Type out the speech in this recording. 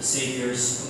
the Savior's